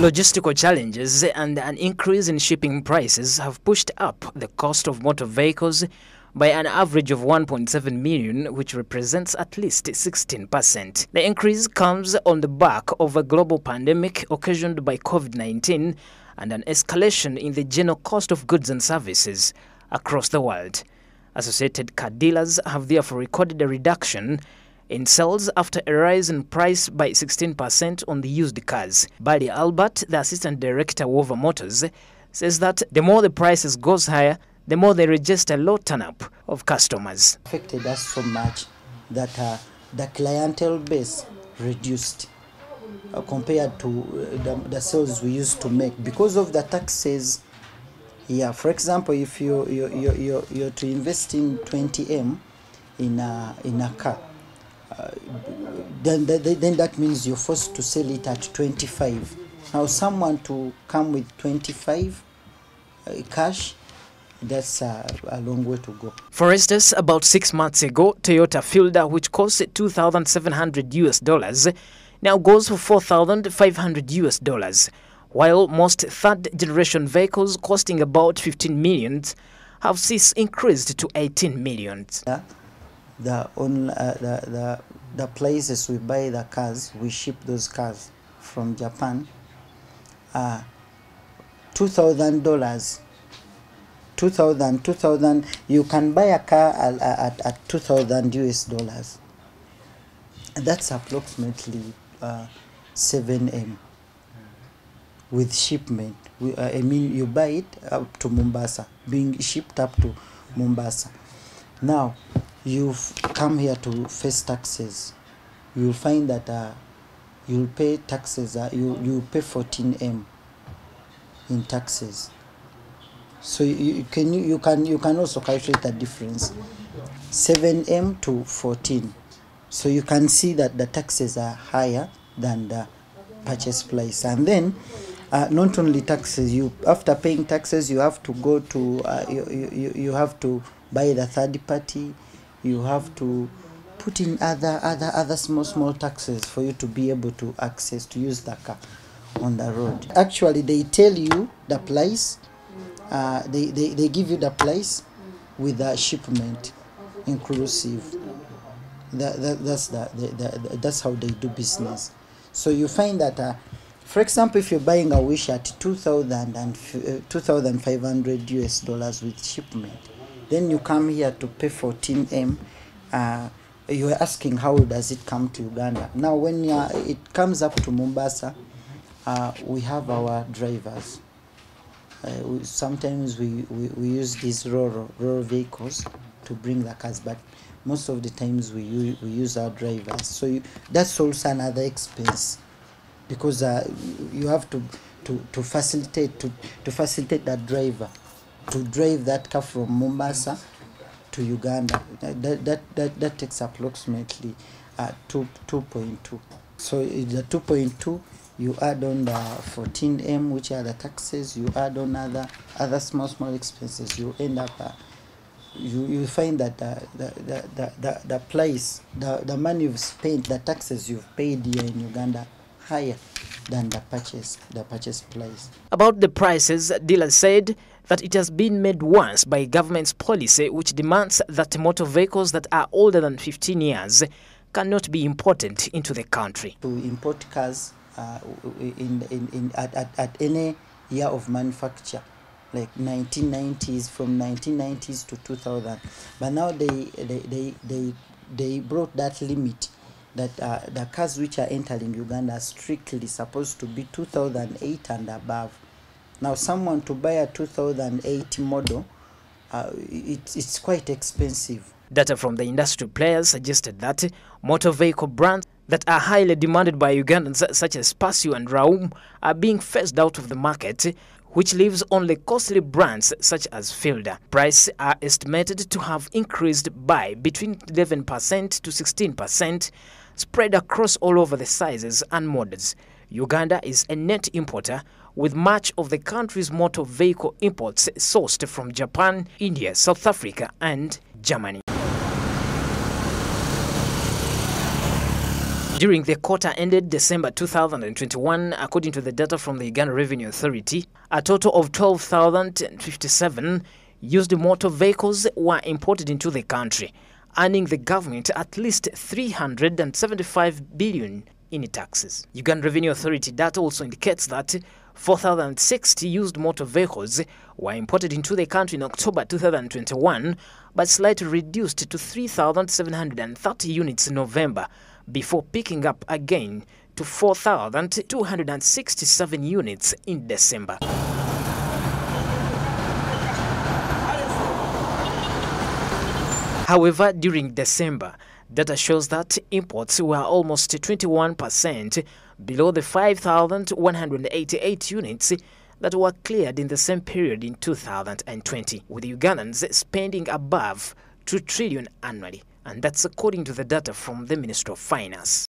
Logistical challenges and an increase in shipping prices have pushed up the cost of motor vehicles by an average of 1.7 million, which represents at least 16%. The increase comes on the back of a global pandemic occasioned by COVID-19 and an escalation in the general cost of goods and services across the world. Associated car dealers have therefore recorded a reduction in sales after a rise in price by 16% on the used cars. Barry Albert, the assistant director of Wova Motors, says that the more the prices goes higher, the more they register low turn-up of customers. affected us so much that uh, the clientele base reduced uh, compared to uh, the, the sales we used to make because of the taxes. Yeah, for example, if you you you you you're to invest in 20m in a in a car, uh, then, then then that means you're forced to sell it at 25. Now, someone to come with 25 uh, cash, that's uh, a long way to go. For instance, about six months ago, Toyota Fielder, which cost 2,700 US dollars, now goes for 4,500 US dollars, while most third-generation vehicles costing about 15 millions have since increased to 18 millions. Yeah, the on uh, the, the the places we buy the cars, we ship those cars from Japan. Uh, two thousand dollars. 2000 2000 you can buy a car at, at, at 2000 US dollars that's approximately uh, 7m with shipment we, uh, I mean you buy it up to Mombasa being shipped up to Mombasa now you've come here to face taxes. You'll find that uh, you'll pay taxes uh, you you pay 14m in taxes. So you, you can you, can you can also calculate the difference. 7m to 14 so you can see that the taxes are higher than the purchase price. And then uh, not only taxes you after paying taxes you have to go to uh, you, you, you have to buy the third party you have to put in other other other small small taxes for you to be able to access to use the car on the road. Actually they tell you the price uh, they, they, they give you the price with the shipment inclusive. That, that, that's the, the, the, that's how they do business. So you find that uh, for example if you're buying a wish at 2000 and uh, 2500 us dollars with shipment then you come here to pay 14m uh, you are asking how does it come to uganda? Now when it comes up to mombasa uh, we have our drivers. Uh, we, sometimes we, we, we use these rural, rural vehicles to bring the cars but most of the times we, we use our drivers. So you, that's also another expense because uh, you have to, to, to facilitate to, to facilitate that driver to drive that car from Mombasa to Uganda. That, that, that, that, takes approximately uh, 2, 2.2 so the 2.2 you add on the 14m which are the taxes you add on other other small small expenses you end up uh, you you find that the the the the, the, price the, the money you've spent the taxes you've paid here in Uganda higher than the purchase the purchase price. About the prices, dealers said that it has been made once by government's policy which demands that motor vehicles that are older than 15 years cannot be imported into the country. to import cars uh, in, in, in at, at, at any year of manufacture like 1990s from 1990s to 2000 but now they they they they, they brought that limit that uh, the cars which are entering uganda are strictly supposed to be 2008 and above now someone to buy a 2008 model uh, it, it's quite expensive Data from the industry players suggested that motor vehicle brands that are highly demanded by Ugandans such as Pasio and Raum are being phased out of the market, which leaves only costly brands such as Fielder. price are estimated to have increased by between 11% to 16%, spread across all over the sizes and models. Uganda is a net importer with much of the country's motor vehicle imports sourced from Japan, India, South Africa, and Germany. During the quarter ended December 2021, according to the data from the Uganda Revenue Authority, a total of 12,057 used motor vehicles were imported into the country, earning the government at least 375 billion in taxes. Uganda Revenue Authority data also indicates that 4,060 used motor vehicles were imported into the country in October 2021, but slightly reduced to 3,730 units in November before picking up again to 4,267 units in December. However, during December, data shows that imports were almost 21% below the 5,188 units that were cleared in the same period in 2020, with Ugandans spending above 2 trillion annually. And that's according to the data from the Ministry of Finance.